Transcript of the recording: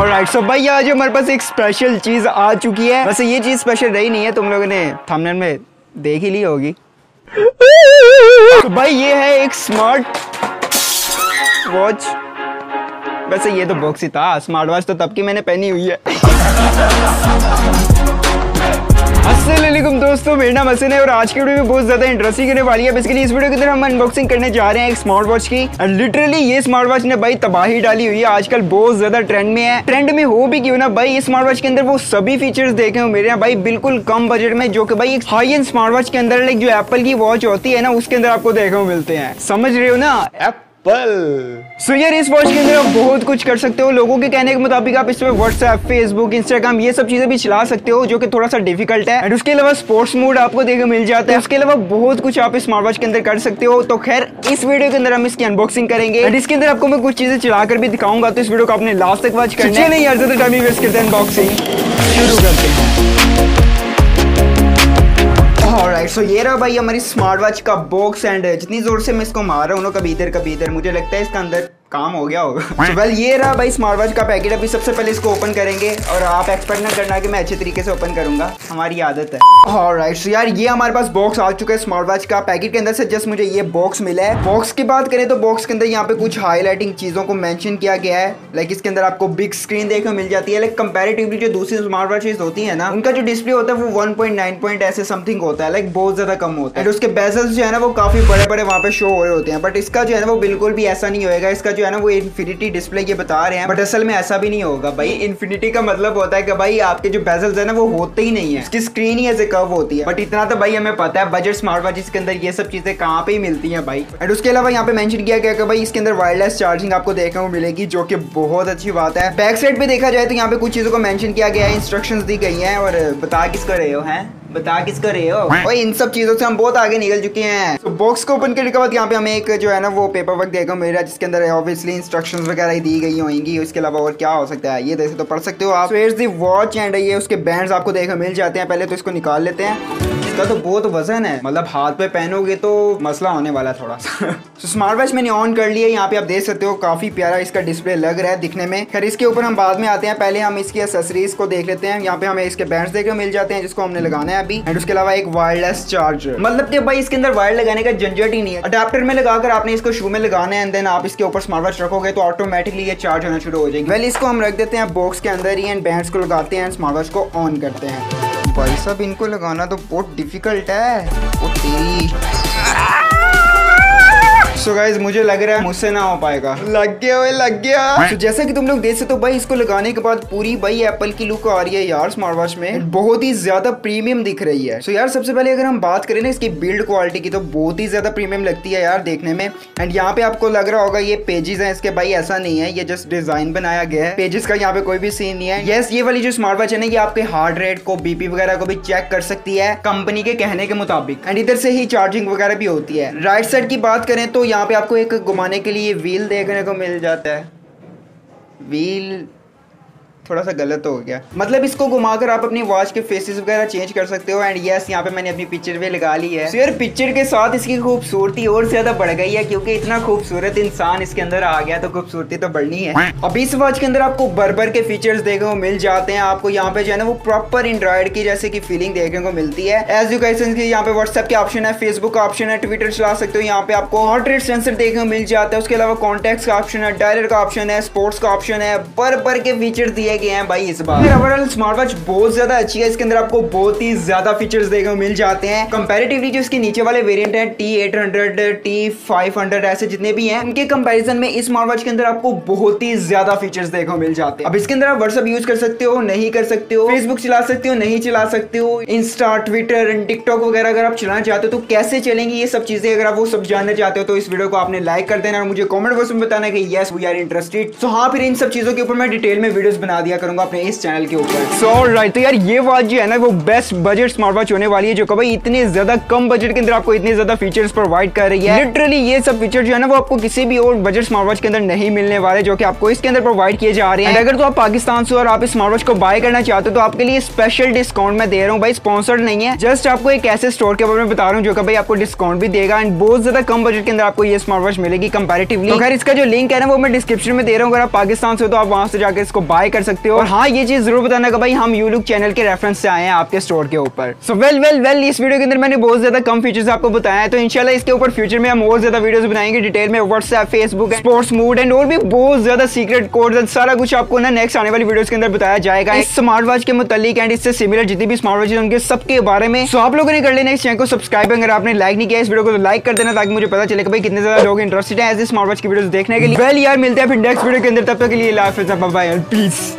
Alright so भाई, आज हमारे पास एक स्पेशल चीज़ आ चुकी है। वैसे ये चीज़ स्पेशल रही नहीं है, तुम लोगों ने थंबनेल में देख ही ली होगी। तो भाई, ये है एक स्मार्ट वॉच वैसे ये तो बॉक्स ही था स्मार्ट वॉच तो तब की मैंने पहनी हुई है। असलम दोस्तों, मेरा नाम हसन है और आज की वीडियो में बहुत ज़्यादा इंटरेस्टिंग करने वाली है। बेसिकली इस वीडियो के अंदर हम अनबॉक्सिंग करने जा रहे हैं एक स्मार्ट वॉच की। और लिटरली ये स्मार्ट वॉच ने भाई तबाही डाली हुई है। आजकल बहुत ज़्यादा ट्रेंड में है। ट्रेंड में हो भी क्यों ना भाई, इस स्मार्ट वॉच के अंदर वो सभी फीचर्स देखे हो मेरे यहाँ भाई, बिल्कुल कम बजट में, जो कि भाई एक हाई एंड स्मार्ट वॉच के अंदर लाइक जो एप्पल की वॉच होती है ना, उसके अंदर आपको देखने को मिलते हैं। समझ रहे हो ना? एप्पल सो यार इस वॉच के अंदर आप बहुत कुछ कर सकते हो। लोगों के कहने के मुताबिक आप इसमें व्हाट्सएप फेसबुक इंस्टाग्राम ये सब चीज़ें भी चला सकते हो जो कि थोड़ा सा डिफ़िकल्ट है। एंड उसके अलावा स्पोर्ट्स मोड आपको देखने मिल जाता है। उसके अलावा बहुत कुछ आप स्मार्ट वॉच के अंदर कर सकते हो। तो खैर इस वीडियो के अंदर हम इसकी अनबॉक्सिंग करेंगे। एंड इसके अंदर आपको मैं कुछ चीज़ें चलाकर भी दिखाऊँगा तो इस वीडियो को आपने लास्ट तक वॉच करना है। नहीं यार ज़्यादा टाइम वेस्ट करते हैं अनबॉक्सिंग शुरू करते हैं। सो ये रहा भाई हमारी स्मार्ट वॉच का बॉक्स एंड जितनी ज़ोर से मैं इसको मार रहा हूँ ना कभी इधर कभी इधर, मुझे लगता है इसका अंदर काम हो गया होगा। So, वेल ये रहा भाई स्मार्ट वॉच का पैकेट अभी सबसे पहले इसको ओपन करेंगे और आप एक्सपेक्ट ना करना कि मैं अच्छे तरीके से ओपन करूँगा। हमारी आदत है। ऑलराइट सो यार ये हमारे पास बॉक्स आ चुका है स्मार्ट वॉच का। पैकेट के अंदर से जस्ट मुझे ये बॉक्स मिला है। बॉक्स की बात करें तो बॉक्स के अंदर यहाँ पे कुछ हाईलाइटिंग चीज़ों को मेंशन किया गया है। लाइक इसके अंदर आपको बिग स्क्रीन देखने मिल जाती है। लाइक कंपेरेटिवली जो दूसरी स्मार्ट वॉचेज होती है ना उनका जो डिस्प्ले होता है वो वन पॉइंट ऐसे समथिंग होता है। लाइक बहुत ज़्यादा कम होता है। उसके बेजल्स जो है ना वो काफ़ी बड़े बड़े वहाँ पे शो हो रहे होते हैं। बट इसका जो है ना वो बिल्कुल भी ऐसा नहीं होएगा। इसका जो है ना वो इन्फिनिटी डिस्प्ले ये बता रहे हैं बट असल में ऐसा भी नहीं होगा भाई। इन्फिनिटी का मतलब होता है कि भाई आपके जो बेजल्स है ना वो होते ही नहीं है। इसकी स्क्रीन ही ऐसे कव होती है। बट इतना तो भाई हमें पता है बजट स्मार्ट वॉच के अंदर ये सब चीज़ें कहाँ पे ही मिलती है भाई। एंड उसके अलावा यहाँ पे मेंशन किया गया कि भाई इसके अंदर वायरलेस चार्जिंग आपको देखने को मिलेगी जो कि बहुत अच्छी बात है। बैक साइड पे देखा जाए तो यहाँ पे कुछ चीज़ों को मैंशन किया गया है इंस्ट्रक्शंस दी गई हैं और बता किसको रहे हो हैं? बता किसको रहे हो? भाई इन सब चीज़ों से हम बहुत आगे निकल चुके हैं। तो बॉक्स को ओपन करने के बाद यहाँ पे हमें एक जो है ना वो पेपर वर्क देखा मेरा जिसके अंदर ऑब्वियसली इंस्ट्रक्शंस वगैरह दी गई होंगी। उसके अलावा और क्या हो सकता है? ये देख तो पढ़ सकते हो आप। दी वॉच एंड ये उसके बैंड आपको देखा मिल जाते हैं। पहले तो इसको निकाल लेते हैं। इसका तो बहुत वज़न है। मतलब हाथ पे पहनोगे तो मसला होने वाला थोड़ा सा। तो स्मार्ट वॉच मैंने ऑन कर लिया यहाँ पे आप देख सकते हो, काफ़ी प्यारा इसका डिस्प्ले लग रहा है दिखने में। खैर, इसके ऊपर हम बाद में आते हैं। पहले हम इसकी एसेसरीज को देख लेते हैं। यहाँ पे हमें इसके बैंड देखने मिल जाते हैं, जिसको हमने लगाना है अभी। एंड उसके अलावा एक वायरलेस चार्जर मतलब कि भाई, इसके अंदर वायर लगाने का झंझट ही नहीं है। अडेप्टर में लगाकर आपने इसको शू में लगाना है एंड देन आप इसके ऊपर स्मार्ट वॉच रखोगे तो ऑटोमेटिकली ये चार्ज होना शुरू हो जाएगी। वेल इसको हम रख देते हैं बॉक्स के अंदर ही एंड बैंड्स को लगाते हैं स्मार्ट वॉच को ऑन करते हैं। भाई साहब इनको लगाना तो बहुत डिफ़िकल्ट है। वो तेरी सो गाइज़ मुझे लग रहा है मुझसे ना हो पाएगा। लग गया भाई लग गया। तो जैसा कि तुम लोग देख सकते हो तो भाई इसको लगाने के बाद पूरी भाई एप्पल की लुक आ रही है यार स्मार्ट वॉच में बहुत ही ज़्यादा प्रीमियम दिख रही है। सो so यार सबसे पहले अगर हम बात करें ना इसकी बिल्ड क्वालिटी की तो बहुत ही ज़्यादा प्रीमियम लगती है यार देखने में। एंड यहाँ पे आपको लग रहा होगा ये पेजेस है इसके भाई ऐसा नहीं है। ये जस्ट डिज़ाइन बनाया गया है। पेजेस का यहाँ पे कोई भी सीन नहीं है। यस ये वाली जो स्मार्ट वॉच है ना ये आपके हार्ट रेट को बीपी वगैरह को भी चेक कर सकती है। कंपनी के कहने के मुताबिक। एंड इधर से ही चार्जिंग वगैरह भी होती है। राइट साइड की बात करें तो यहाँ पे आपको एक घुमाने के लिए व्हील देखने को मिल जाता है। व्हील थोड़ा सा गलत हो गया। मतलब इसको घुमाकर आप अपनी वॉच के फेसेस वगैरह चेंज कर सकते हो एंड यस यहाँ पे मैंने अपनी पिक्चर भी लगा ली है। यार पिक्चर के साथ इसकी खूबसूरती और ज़्यादा बढ़ गई है क्योंकि इतना खूबसूरत इंसान इसके अंदर आ गया तो खूबसूरती तो बढ़नी है। अब इस वॉच के अंदर आपको बरबर के फीचर्स देखने को मिल जाते हैं। आपको यहाँ पे जो है ना वो प्रॉपर एंड्रॉइड की जैसे की फीलिंग देखने को मिलती है। एज यू कैसे यहाँ पे व्हाट्सएप के ऑप्शन है फेसबुक का ऑप्शन है ट्विटर चला सकते हो। यहाँ पे आपको हॉट रेट सेंसर देखने को मिल जाता है। उसके अलावा कॉन्टेक्ट का ऑप्शन है डायलर का ऑप्शन है स्पोर्ट्स का ऑप्शन है। बर बर के फीचर दिए गए हैं भाई इस बार। ओवरऑल स्मार्ट वॉच बहुत ज़्यादा अच्छी है। इसके अंदर आपको बहुत ही ज़्यादा फीचर्स देखने को मिल जाते हैं। कंपेरेटिवली जो इसके नीचे वाले वेरिएंट है T eight hundred T five hundred ऐसे जितने भी हैं उनके कंपैरिजन में इस स्मार्ट वॉच के अंदर आपको बहुत ही ज़्यादा फीचर्स देखने को मिल जाते हैं। अब इसके अंदर आप व्हाट्सअप यूज़ कर सकते हो, नहीं कर सकते हो फेसबुक चला सकते हो, नहीं चला सकते हो इंस्टा ट्विटर टिकटॉक वगैरह अगर आप चलाना चाहते हो तो कैसे चलेंगे ये सब चीज़ें अगर आप वो सब जानना चाहते हो तो इस वीडियो को आपने लाइक कर देना और मुझे कॉमेंट बॉक्स में बताना कि यस वी आर इंटरेस्टेड तो हाँ फिर इन सब चीज़ों के ऊपर मैं डिटेल में वीडियोस बना दिया करूँगा अपने इस चैनल के ऊपर। सो राइट तो यार ये वॉच जो है ना, वो बेस्ट बजट स्मार्ट वॉच होने वाली है, जो भाई इतने ज़्यादा कम बजट के अंदर आपको इतने ज़्यादा फीचर्स प्रोवाइड कर रही है। लिटरली ये सब फीचर जो है ना, वो आपको किसी भी और बजट स्मार्ट वॉच के अंदर नहीं मिलने वाले, जो कि आपको इसके अंदर प्रोवाइड किए जा रहे हैं। अगर तो आप पाकिस्तान से और आप स्मार्ट वॉच को बाय करना चाहते हो तो आपके लिए स्पेशल डिस्काउंट मैं दे रहा हूँ भाई स्पॉन्सर्ड नहीं है। जस्ट आपको एक ऐसे स्टोर के बारे में बता रहा हूँ, जो कि भाई आपको डिस्काउंट भी देगा एंड बहुत ज़्यादा कम बजट के अंदर आपको ये स्मार्ट वॉच मिलेगी कंपेरेटिवली तो खैर, इसका जो लिंक है ना, वो मैं डिस्क्रिप्शन में दे रहा हूँ। अगर आप पाकिस्तान से हो तो आप वहाँ से जाकर इसको बाय कर सकते हो। और हाँ ये चीज़ ज़रूर बताना भाई हम यूलुक चैनल के रेफरेंस से आए हैं आपके स्टोर के ऊपर। सो वेल वेल वेल इस वीडियो के अंदर मैंने बहुत ज़्यादा कम फीचर्स आपको बताया है तो इनशाला इसके ऊपर फ्यूचर में हम और ज़्यादा वीडियोस बनाएँगे डिटेल में WhatsApp Facebook sports mood and और भी बहुत ज़्यादा सीक्रेट कोड सारा कुछ आपको ना नेक्स्ट आने वाली वीडियोस के अंदर बताया जाएगा। इस स्मार्ट वॉच के मुतालिक एंड इससे सिमिलर जितनी भी स्मार्ट वॉच उनके सबके बारे में। सो आप लोगों ने कर लेना इस चैनल को सब्सक्राइब अगर आपने लाइक नहीं किया, इस वीडियो को तो लाइक कर देना, ताकि मुझे पता चले भाई कितने ज़्यादा लोग इंटरेस्टेड है स्मार्ट वॉच की वीडियो देखने के लिए। वेल यार, मिलते हैं फिर नेक्स्ट वीडियो के अंदर, तब तक के लिए लाइफ पीस